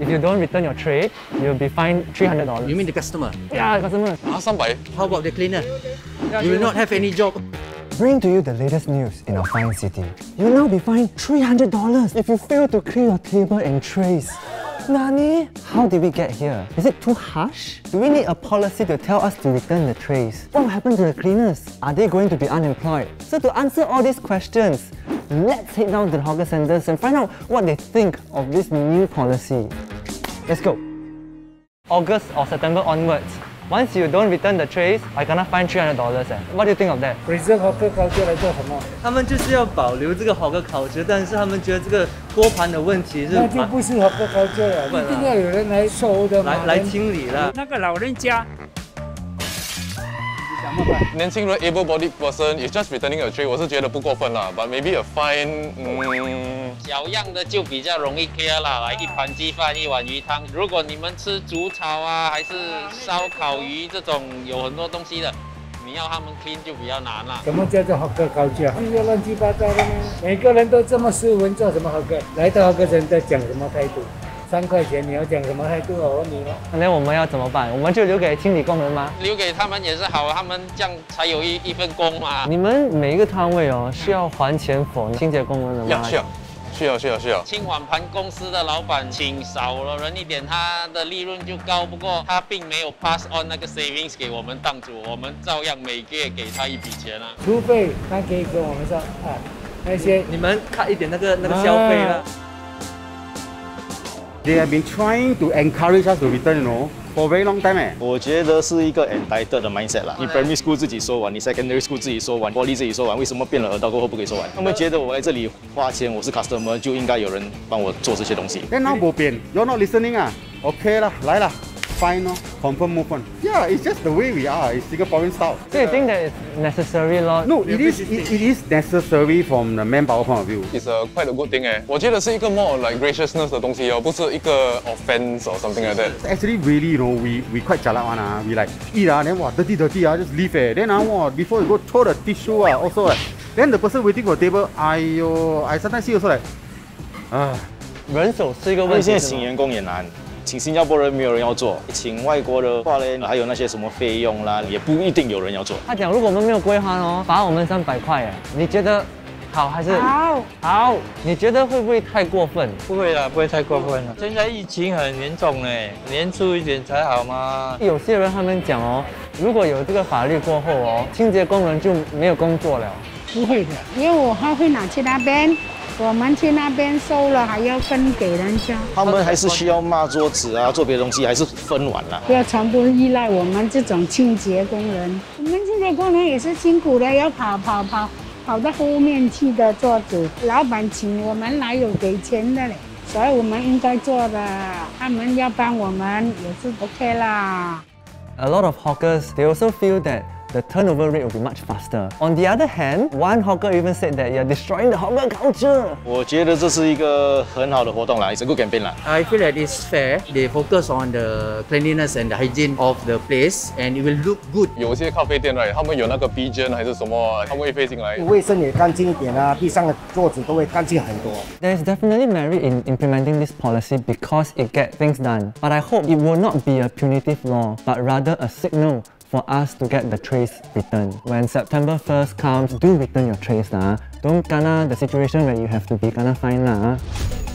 If you don't return your tray, you'll be fined $300. You mean the customer? Yeah, the customer. Ah, Ask. How about the cleaner? Yeah, you will not have any job. Bring to you the latest news in our fine city. You'll now be fined $300 if you fail to clear your table and trays. Nani? How did we get here? Is it too harsh? Do we need a policy to tell us to return the trays? What will happen to the cleaners? Are they going to be unemployed? So to answer all these questions, let's head down to the hawker centres and find out what they think of this new policy. Let's go. August or September onwards, once you don't return the trays, I gonna fine $300. Eh. What do you think of that? preserve hawker culture 来做什么？他们就是要保留这个好的烤制，但是他们觉得这个托盘的问题是那就不是 hawker culture 了，不然啊一定要有人来收的。来来清理了。那个老人家，年轻人 able-bodied person is just returning a tray，我是觉得不过分啦，but maybe a fine，嗯，小样的就比较容易 clear 啦，来一盘鸡饭一碗鱼汤。如果你们吃竹草啊，还是烧烤鱼这种有很多东西的，你要他们 clean 就比较难了。什么叫做 hawker culture？是要乱七八糟的吗？每个人都这么斯文，做什么 hawker？来到 hawker center 讲什么态度？三块钱你要讲什么态度？我问你了。那我们要怎么办？我们就留给清理工人吗？留给他们也是好，他们这样才有一一份工嘛。你们每一个摊位哦，需要还钱否清洁工人的吗？要需要，需要需要需要。清碗盘公司的老板请少了人一点，他的利润就高。不过他并没有 pass on 那个 savings 给我们档主，我们照样每个月给他一笔钱啊。除非他可以跟我们说啊，那些你们 cut 一点那个那个消费了。They have been trying to encourage us to return, you know, for a very long time. Eh. 我觉得是一个 entitled 的 mindset 啦。你 primary school 自己说完，你 secondary school 自己说完，poly 自己说完，为什么变了 adult 过后不可以说完？他们觉得我来这里花钱，我是 customer 就应该有人帮我做这些东西。Then now bo pian, you're not listening ah. Okay lah, 来啦 ，fine 咯，confirm move on. Yeah, it's just the way we are. It's Singaporean style. So you think that it's necessary lor? No, it is it, it is necessary from the manpower point of view. It's a quite a good thing 哎，我觉得是一个 more like graciousness 的东西哦，不是一个 offense or something like that。 Actually, really, you know, we we quite jialat one ah. We like eat ah, then wow, dirty dirty ah, just leave eh. Then ah, wow, before you go throw the tissue ah, also like. Then the person waiting for table, ayo, I sometimes see also like, ah. 人手是一个因问题。是吗为现在请员工也难。 请新加坡人没有人要做，请外国的话呢，还有那些什么费用啦，也不一定有人要做。他讲如果我们没有归还哦，罚我们三百块哎，你觉得好还是好？好？你觉得会不会太过分？不会啦，不会太过分了。现在疫情很严重嘞，严肃一点才好嘛。有些人他们讲哦，如果有这个法律过后哦，清洁工人就没有工作了。不会的，因为我还会拿去那边，我们去那边收了还要分给人家，他们还是需要抹桌子啊，做别的东西，还是分完了。不要全部依赖我们这种清洁工人。我们清洁工人也是辛苦的，要跑跑跑跑到后面去的桌子，老板请我们来有给钱的嘞，所以我们应该做的，他们要帮我们也是 OK 啦。A lot of hawkers they also feel that the turnover rate will be much faster. On the other hand, one hawker even said that you're destroying the hawker culture. 我觉得这是一个很好的活动啦，it's a good campaign 啦。 I feel that it's fair. They focus on the cleanliness and the hygiene of the place, and it will look good. 有些咖啡店right，他们有那个 B 针还是什么，他们会飞进来。卫生也干净一点啊，地上的桌子都会干净很多。 There's definitely merit in implementing this policy because it gets things done. But I hope it will not be a punitive law, but rather a signal for us to get the trays returned. When September 1st comes, do return your trays lah. Don't kena the situation where you have to be kena fine lah. ah.